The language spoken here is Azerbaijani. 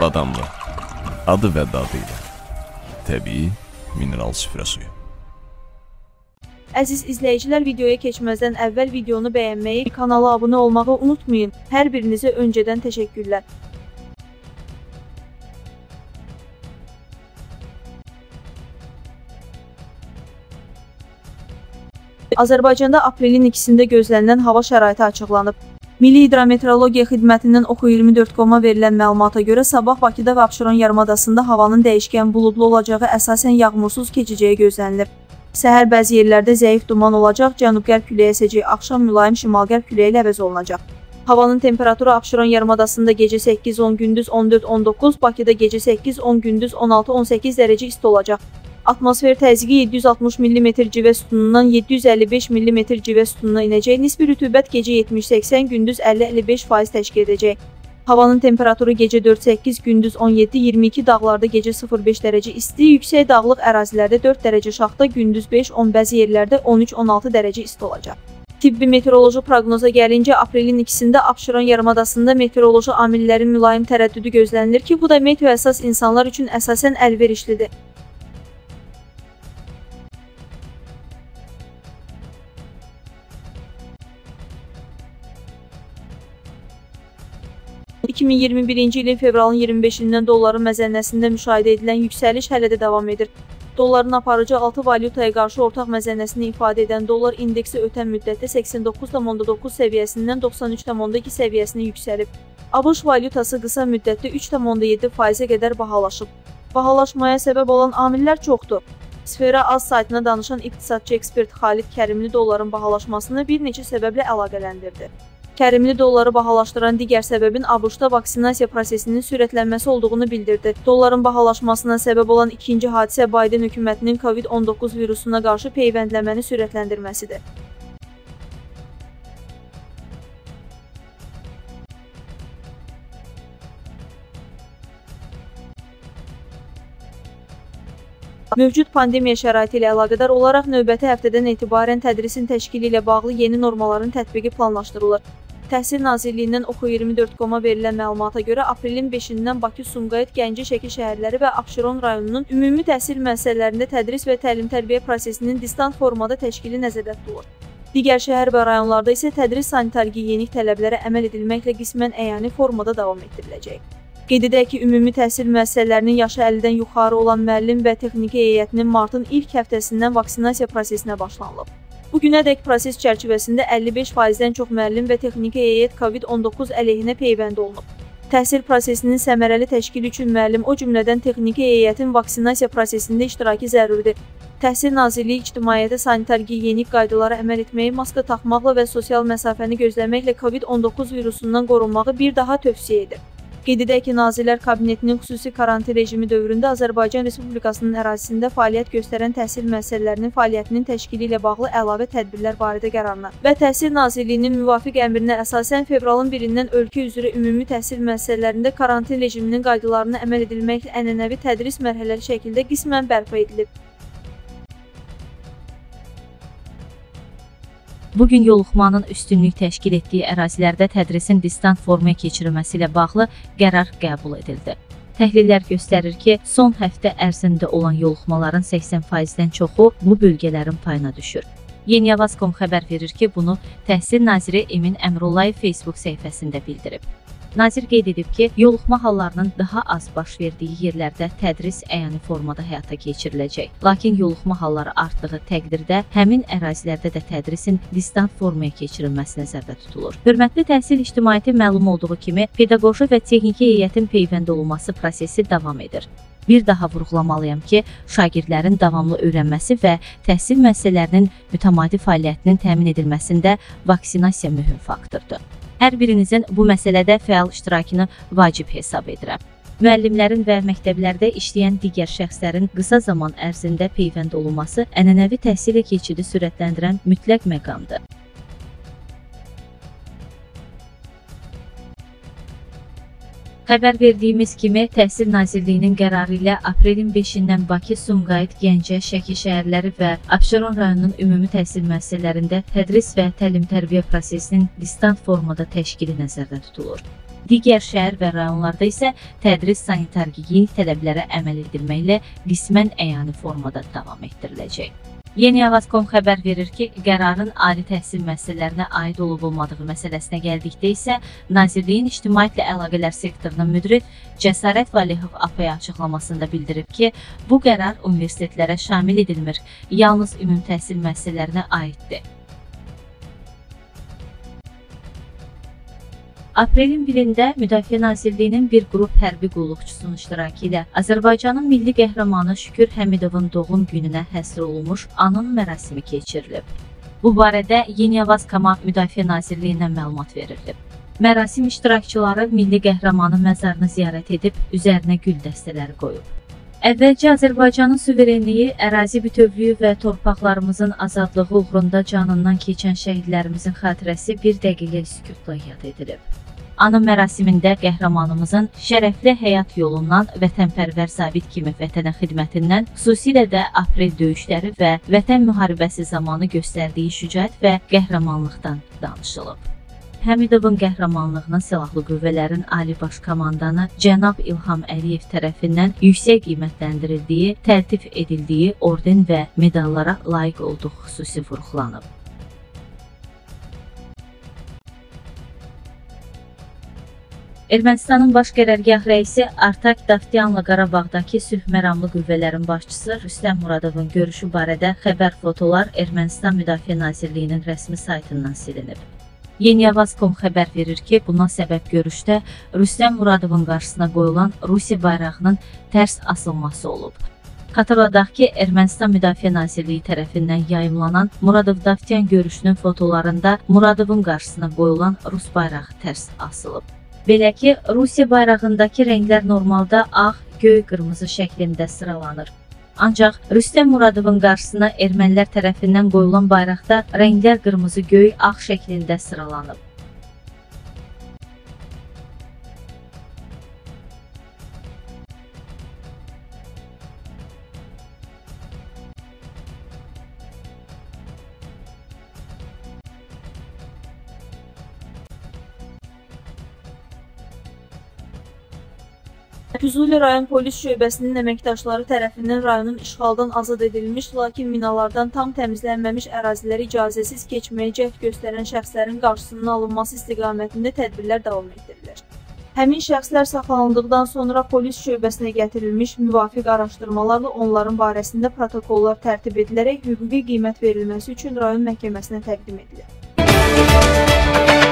Badamlı. Adı və dadı ilə. Təbii mineral süfrə suyu. Əziz izləyicilər, videoya keçməzdən əvvəl videonu bəyənməyi, kanala abunə olmağı unutmayın. Hər birinizə öncədən təşəkkürlər. Azərbaycanda aprelin 2-sində gözlənilən hava şəraiti açıqlanıb. Milli Hidrometeorologiya Xidmətindən Oxu24.com-a verilən məlumata görə sabah Bakıda və Abşeron yarımadasında havanın dəyişkən buludlu olacağı, əsasən yağmursuz keçəcəyi gözlənilir. Səhər bəzi yerlərdə zəif duman olacaq, cənub-qərb küləyi əsəcək, axşam mülayim şimal-qərb küləyi ilə əvəz olunacaq. Havanın temperaturu Abşeron yarımadasında gecə 8-10, gündüz 14-19, Bakıda gecə 8-10, gündüz 16-18 dərəcə isti olacaq. Atmosfer təzyiqi 760 mm civə sütunundan 755 mm civə sütununa inəcək. Nisbi rütubət gecə 70-80, gündüz 50-55% təşkil edəcək. Havanın temperaturu gecə 4-8, gündüz 17-22, dağlarda gecə 0-5 dərəcə isti, yüksək dağlıq ərazilərdə 4 dərəcə şaxta, gündüz 5-10, bəzi yerlərdə 13-16 dərəcə isti olacaq. Tibbi meteoroloji proqnoza gəlincə, aprelin 2-sində Abşeron yarımadasında meteoroloji amillərin mülayim tərəddüdü gözlənilir ki, bu da meteo əsas insanlar üçün əsasən əlverişlidir. 2021-ci ilin fevralın 25-dən dolların məzənnəsində müşahidə edilən yüksəliş hələ də davam edir. Dolların aparıcı 6 valyutaya qarşı ortaq məzənnəsini ifadə edən dollar indeksi ötən müddətdə 89,9 səviyyəsindən 93,2 səviyyəsinə yüksəlib. ABŞ valyutası qısa müddətdə 3,7%-ə qədər bahalaşıb. Bahalaşmaya səbəb olan amillər çoxdur. Sfera Az saytına danışan iqtisadçı ekspert Xalid Kərimli dolların bahalaşmasını bir neçə səbəblə əlaqələndirdi. Kərimli dolları bahalaşdıran digər səbəbin ABŞ-da vaksinasiya prosesinin sürətlənməsi olduğunu bildirdi. Dolların bahalaşmasına səbəb olan ikinci hadisə Biden hökumətinin COVID-19 virusuna qarşı peyvəndləməni sürətləndirməsidir. Mövcud pandemiya şəraiti ilə əlaqədar olaraq növbəti həftədən etibarən tədrisin təşkili ilə bağlı yeni normaların tətbiqi planlaşdırılır. Təhsil Nazirliyindən Oxu24.com-a verilən məlumata görə aprelin 5-dən Bakı, Sumqayıt, Gəncə, Şəki şəhərləri və Abşeron rayonunun ümumi təhsil müəssisələrində tədris və təlim-tərbiyə prosesinin distant formada təşkili nəzərdə tutulur. Digər şəhər və rayonlarda isə tədris sanitar-gigiyenik tələblərə əməl edilməklə qismən əyani formada davam etdiriləcək. Qeyd edək ki, ümumi təhsil müəssisələrinin yaşı 50-dən yuxarı olan müəllim və texniki heyətinin martın ilk həftəsindən vaksinasiya prosesinə başlanılıb. Bu günədək proses çərçivəsində 55%-dən çox müəllim və texniki heyət COVID-19 əleyhinə peyvənd olunub. Təhsil prosesinin səmərəli təşkili üçün müəllim, o cümlədən texniki heyətin vaksinasiya prosesində iştirakı zəruridir. Təhsil Nazirliyi ictimaiyyətə sanitar gigiyenik qaydalara əməl etməyi, maska taxmaqla və sosial məsafəni gözləməklə COVID-19 virusundan qorunmağı bir daha tövsiyə edir. Qeyd edək ki, Nazirlər Kabinetinin xüsusi karantin rejimi dövründə Azərbaycan Respublikasının ərazisində fəaliyyət göstərən təhsil müəssisələrinin fəaliyyətinin təşkili ilə bağlı əlavə tədbirlər barədə qərarına və Təhsil Nazirliyinin müvafiq əmrinə əsasən fevralın 1-dən ölkə üzrə ümumi təhsil müəssisələrində karantin rejiminin qaydalarına əməl edilməklə ənənəvi tədris mərhələli şəkildə qismən bərpa edilib. Bu gün yoluxmanın üstünlük təşkil etdiyi ərazilərdə tədrisin distant formaya keçirilməsi ilə bağlı qərar qəbul edildi. Təhlillər göstərir ki, son həftə ərzində olan yoluxmaların 80%-dən çoxu bu bölgələrin payına düşür. Yeniyavaz.com xəbər verir ki, bunu Təhsil naziri Emin Əmrullayev Facebook səhifəsində bildirib. Nazir qeyd edib ki, yoluxma hallarının daha az baş verdiyi yerlərdə tədris əyani formada həyata keçiriləcək. Lakin yoluxma halları artdığı təqdirdə həmin ərazilərdə də tədrisin distant formaya keçirilməsi nəzərdə tutulur. Hörmətli təhsil ictimaiyyəti məlum olduğu kimi, pedaqoji və texniki heyətin peyvənd olunması prosesi davam edir. Bir daha vurğulamalıyam ki, şagirdlərin davamlı öyrənməsi və təhsil müəssisələrinin mütəmadi fəaliyyətinin təmin edilməsində vaksinasiya mühüm faktordur. Hər birinizin bu məsələdə fəal iştirakını vacib hesab edirəm. Müəllimlərin və məktəblərdə işləyən digər şəxslərin qısa zaman ərzində peyvənd olunması ənənəvi təhsilə keçidi sürətləndirən mütləq məqamdır. Xəbər verdiyimiz kimi, Təhsil Nazirliyinin qərarı ilə aprelin 5-dən Bakı, Sumqayıt, Gəncə, Şəki şəhərləri və Abşeron rayonunun ümumi təhsil müəssisələrində tədris və təlim-tərbiyə prosesinin distant formada təşkili nəzərdə tutulur. Digər şəhər və rayonlarda isə tədris sanitar-gigiyenik tələblərə əməl edilməklə qismən əyani formada davam etdiriləcək. Yeni Avaz.com xəbər verir ki, qərarın ali təhsil müəssisələrinə aid olub-olmadığı məsələsinə gəldikdə isə Nazirliyin İctimaiyyətlə Əlaqələr sektorunun müdiri Cəsarət Valihov APA açıqlamasında bildirib ki, bu qərar universitetlərə şamil edilmir, yalnız ümumi təhsil müəssisələrinə aiddir. Aprelin 1-də Müdafiə Nazirliyinin bir qrup hərbi qulluqçusunun iştirakı ilə Azərbaycanın milli qəhrəmanı Şükür Həmidovun doğum gününə həsr olunmuş anın mərasimi keçirilib. Bu barədə Yeni Avaz Kamad Müdafiə Nazirliyindən məlumat verilib. Mərasim iştirakçıları milli qəhrəmanın məzarını ziyarət edib üzərinə gül dəstələri qoyub. Əvvəlcə Azərbaycanın suverenliyi, ərazi bütövlüyü və torpaqlarımızın azadlığı uğrunda canından keçən şəhidlərimizin xatirəsi bir dəqiqə sükutla yad edilib. Anım mərasimində qəhrəmanımızın şərəfli həyat yolundan, vətənpərvər zabit kimi vətənə xidmətindən, xüsusilə də aprel döyüşləri və vətən müharibəsi zamanı göstərdiyi şücaət və qəhrəmanlıqdan danışılıb. Həmidovun qəhrəmanlığına Silahlı Qüvvələrin Ali Baş Komandanı cənab İlham Əliyev tərəfindən yüksək qiymətləndirildiyi, təltif edildiyi orden və medallara layiq olduğu xüsusi vurğulanıb. Ermənistanın baş qərargah rəisi Artak Davtyanla Qarabağdakı sülh məramlı qüvvələrin başçısı Rüstəm Muradovun görüşü barədə xəbər fotolar Ermənistan Müdafiə Nazirliyinin rəsmi saytından silinib. Yeniavaz.com xəbər verir ki, buna səbəb görüşdə Rüstəm Muradovun qarşısına qoyulan Rusiya bayrağının tərs asılması olub. Xatırladaq ki, Ermənistan Müdafiə Nazirliyi tərəfindən yayımlanan Muradov-Davtyan görüşünün fotolarında Muradovun qarşısına qoyulan Rus bayrağı tərs asılıb. Belə ki, Rusiya bayrağındakı rənglər normalda ağ, göy, qırmızı şəklində sıralanır. Ancaq Rüstəm Muradovun qarşısına ermənilər tərəfindən qoyulan bayraqda rənglər qırmızı, göy, ağ şəklində sıralanıb. Füzuli rayon polis şöbəsinin əməkdaşları tərəfindən rayonun işğaldan azad edilmiş, lakin minalardan tam təmizlənməmiş əraziləri icazəsiz keçməyə cəhd göstərən şəxslərin qarşısının alınması istiqamətində tədbirlər davam etdirilir. Həmin şəxslər saxlanıldıqdan sonra polis şöbəsinə gətirilmiş müvafiq araşdırmalarla onların barəsində protokollar tərtib edilərək hüquqi qiymət verilməsi üçün rayon məhkəməsinə təqdim edilir.